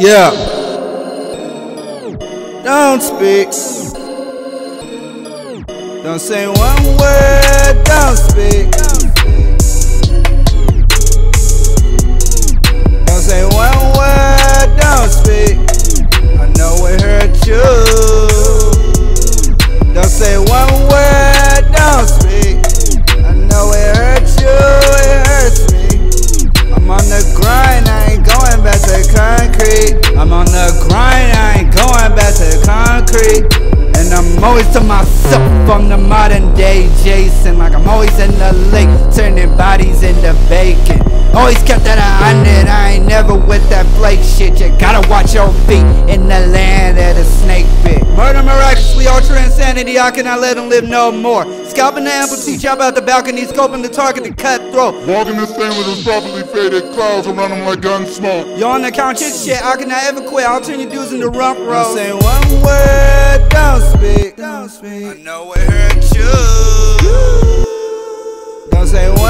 Yeah. Don't speak. Don't say one word. Don't speak. Always to myself, I'm the modern day Jason. Like I'm always in the lake, turning bodies into bacon. Always kept at a hundred, I ain't never with that flake shit. You gotta watch your feet in the land of the snake pit. Murder miraculously, ultra insanity, I cannot let him live no more. Scalping the amplitude, chop out the balcony, scoping the target to cut throat. Walking this thing with his properly faded clouds around him like gun smoke. You on the count your shit, I cannot ever quit. I'll turn your dudes into rump roll. Say one word, don't speak. I know it hurt you. Don't say what.